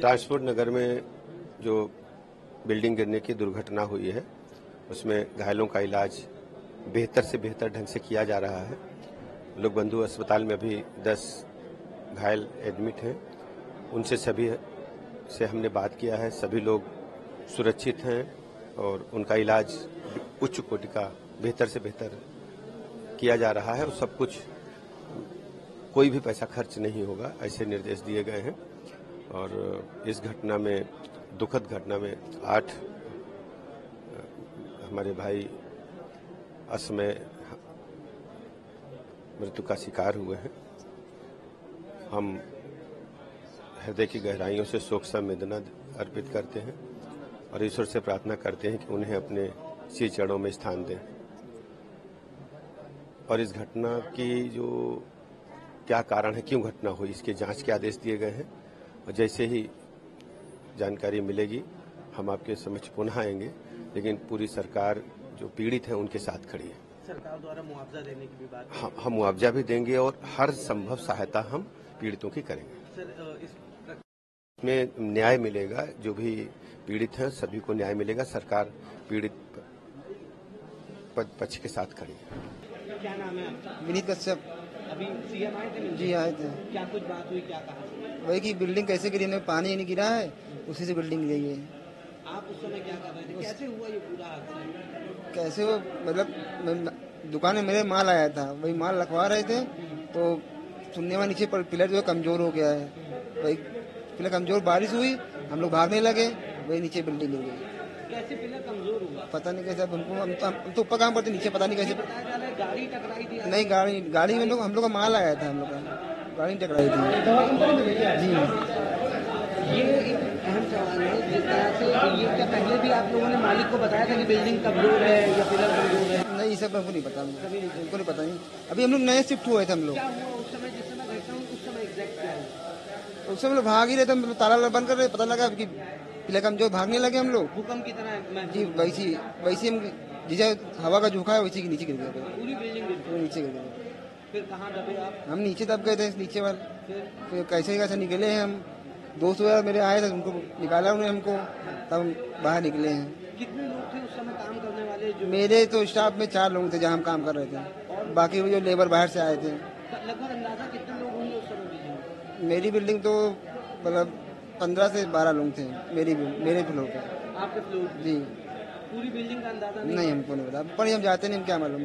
Transport नगर में जो building गिरने की दुर्घटना हुई है, उसमें घायलों का इलाज बेहतर से बेहतर ढंग से किया जा रहा है। लोग बंधु अस्पताल में अभी 10 घायल एडमिट हैं। उनसे सभी से हमने बात किया है। सभी लोग सुरक्षित हैं और उनका इलाज उच्च कोटि का बेहतर से बेहतर किया जा रहा है और सब कुछ कोई भी पैसा खर्च नहीं होगा, ऐसे निर्देश दिए गए हैं। और इस घटना में, दुखद घटना में आठ हमारे भाई असमय मृत्यु का शिकार हुए हैं। हम हृदय की गहराइयों से शोक संवेदना अर्पित करते हैं और ईश्वर से प्रार्थना करते हैं कि उन्हें अपने सी चरणों में स्थान दें। और इस घटना की जो क्या कारण है क्यों घटना हुई इसके जाँच के आदेश दिए गए हैं। और जैसे ही जानकारी मिलेगी हम आपके समक्ष पुनः आएँगे लेकिन पूरी सरकार जो पीड़ित है उनके साथ खड़ी है। सरकार द्वारा मुआवजा देने की भी बात हम हम मुआवजा भी देंगे और हर संभव सहायता हम पीड़ितों की करेंगे। सर अ, इस में न्याय मिलेगा जो भी पीड़ित हैं सभी को न्याय मिलेगा सरकार पीड़ित पक्ष के साथ खड़ी है। क्या नाम है विनीत कश्यप। अभी सीएम आए थे जी आए थे। क्या कुछ बात हुई क्या कहा? वही की बिल्डिंग कैसे गिरी ने पानी नहीं गिरा है उसी से बिल्डिंग गिरी है। आप उस समय क्या कर रहे थे? कैसे हुआ ये पूरा हादसा? कैसे वो मतलब दुकान में मेरे माल आया था वही माल रखवा रहे थे तो सुनने में नीचे पर पिलर जो है कमज़ोर हो गया है। वही पिलर कमज़ोर बारिश हुई हम लोग भागने लगे वही नीचे बिल्डिंग गिर गई कैसे पिलर कमज़ोर हुआ? पता नहीं कैसे हम तो, हम तो ऊपर काम करते नीचे पता नहीं कैसे। गाड़ी टकराई थी नहीं गाड़ी गाड़ी में लोग हम लोग का माल आया था हम लोग का। गाड़ी टकराई थी। जी ये एक अहम सवाल है जिस तरह से ये क्या पहले भी आप लोगों ने मालिक को बताया था कि बिल्डिंग कमज़ोर है या पिलर कमज़ोर है? नहीं ये सब हमको नहीं पता हमको नहीं पता। नहीं अभी हम लोग नए शिफ्ट हुए थे हम लोग। उस समय जिस समय उस समय एग्जैक्ट क्या हुआ? उस समय लोग भाग ही रहे थे हम लोग ताला बंद कर रहे पता लगा कि पिले हम जो भागने लगे हम लोग। भूकंप की तरह जी वैसी वैसी हम जिसे हवा का झोंका है वैसी के नीचे गिर गए। पूरी बिल्डिंग नीचे गिर गए। फिर कहाँ दबे आप? हम नीचे दब गए थे नीचे वाले। फिर? फिर कैसे कैसे निकले हैं हम। दोस्त वगैरह मेरे आए थे उनको निकाला उन्हें हमको। तब हम बाहर निकले हैं। कितने लोग थे उस समय काम करने वाले जो मेरे तो स्टाफ में चार लोग थे जहाँ हम काम कर रहे थे। बाकी वो जो लेबर बाहर से आए थे। लगभग अंदाज़ा कितने लोग होंगे उस समय मेरी बिल्डिंग तो मतलब पंद्रह से बारह लोग थे मेरी मेरे फ्लोर पे आपके फ्लोर जी। पूरी बिल्डिंग का अंदाज़ा नहीं? नहीं हमको नहीं पता। पर हम जाते नहीं हम क्या मालूम?